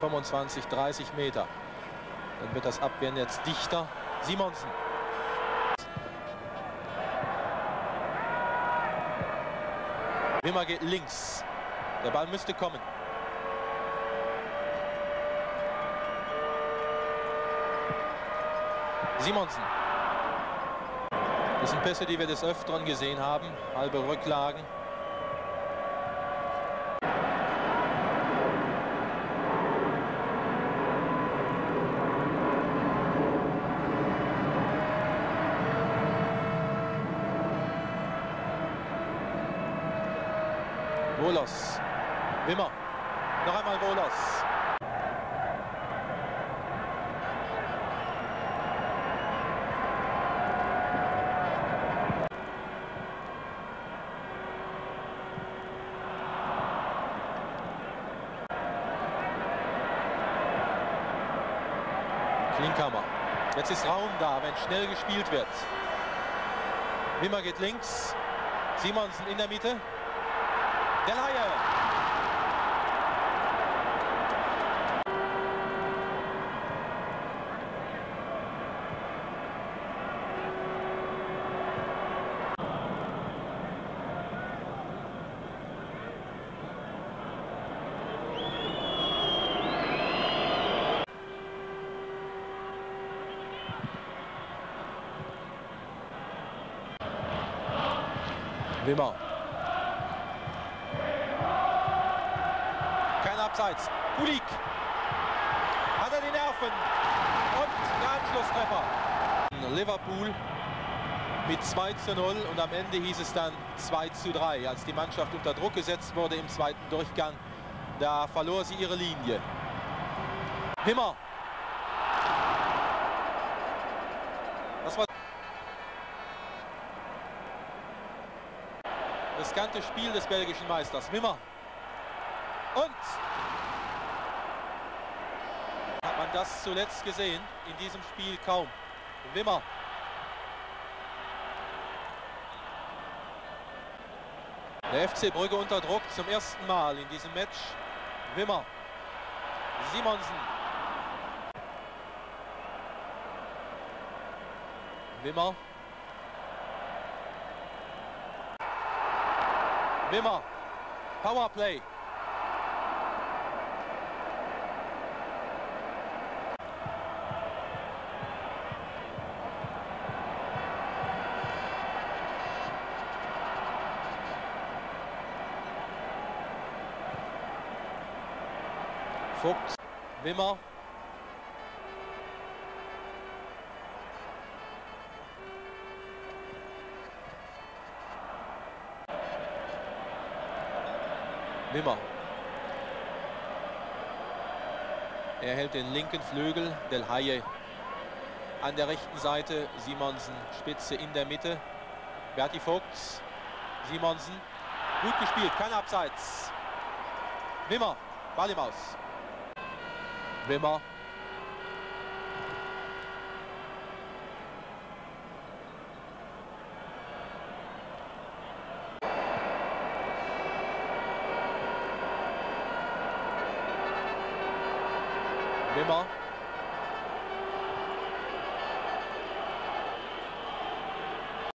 25, 30 Meter. Dann wird das Abwehrnetz dichter. Simonsen. Wimmer geht links. Der Ball müsste kommen. Simonsen. Das sind Pässe, die wir des Öfteren gesehen haben. Halbe Rücklagen. Wolos. Wimmer. Noch einmal Wolos. Klinkhammer. Jetzt ist Raum da, wenn schnell gespielt wird. Wimmer geht links. Simonsen in der Mitte. Der Laie. Abseits. Kulik. Hat er die Nerven. Und der Anschlusstreffer. Liverpool mit 2 zu 0 und am Ende hieß es dann 2 zu 3. Als die Mannschaft unter Druck gesetzt wurde im zweiten Durchgang, da verlor sie ihre Linie. Wimmer. Das war riskante Spiel des belgischen Meisters. Wimmer. Und hat man das zuletzt gesehen? In diesem Spiel kaum. Wimmer. Der FC Brügge unter Druck zum ersten Mal in diesem Match. Wimmer. Simonsen. Wimmer. Wimmer. Powerplay. Vogt, Wimmer. Wimmer. Er hält den linken Flügel, Del Haie an der rechten Seite, Simonsen Spitze in der Mitte. Berti Vogts, Simonsen, gut gespielt, kein Abseits. Wimmer, Ball im Aus. Wimmer. Wimmer.